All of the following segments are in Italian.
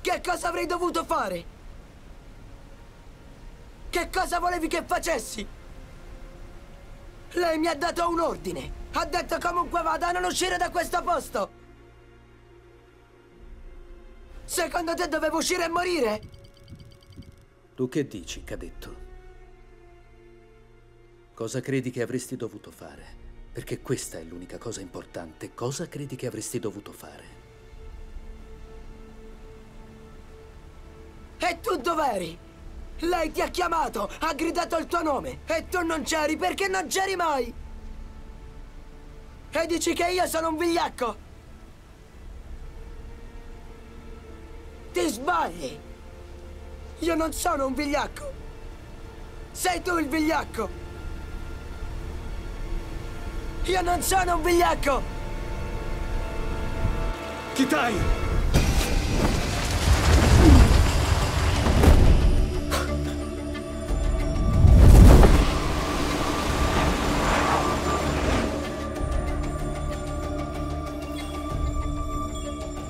Che cosa avrei dovuto fare? Che cosa volevi che facessi? Lei mi ha dato un ordine. Ha detto comunque vada non uscire da questo posto. Secondo te dovevo uscire e morire? Tu che dici, cadetto? Cosa credi che avresti dovuto fare? Perché questa è l'unica cosa importante. Cosa credi che avresti dovuto fare? E tu dov'eri? Lei ti ha chiamato, ha gridato il tuo nome e tu non c'eri perché non c'eri mai! E dici che io sono un vigliacco? Ti sbagli! Io non sono un vigliacco! Sei tu il vigliacco! Io non sono un vigliacco! Kitai!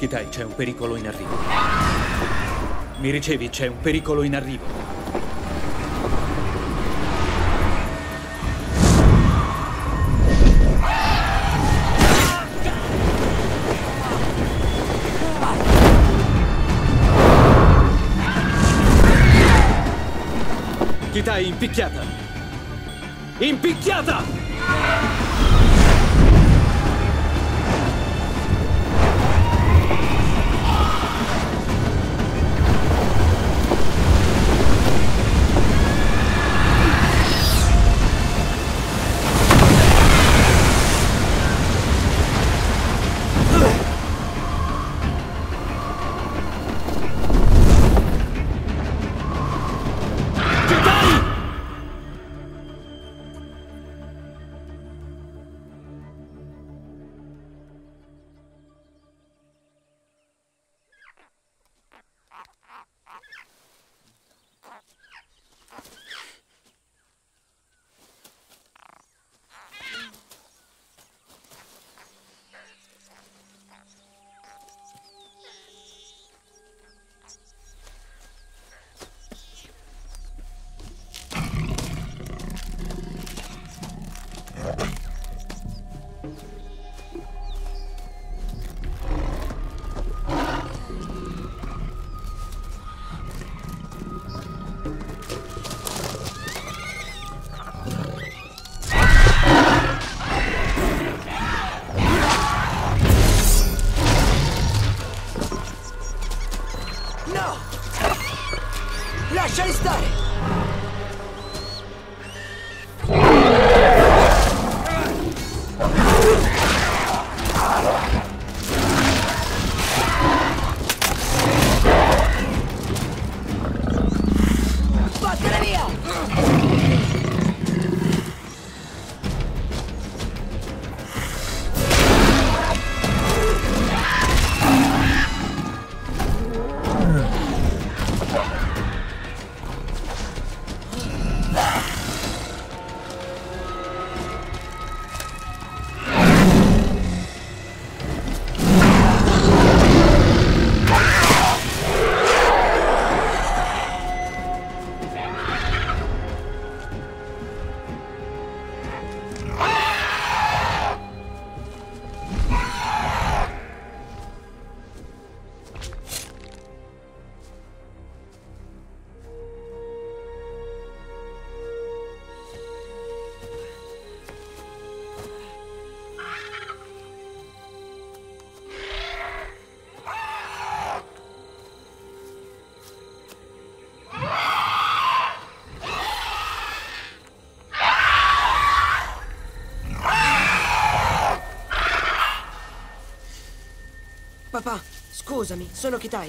Kitai, c'è un pericolo in arrivo. Mi ricevi? C'è un pericolo in arrivo. Kitai, impicchiata! Impicchiata! Papà, scusami, sono Kitai.